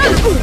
Ah!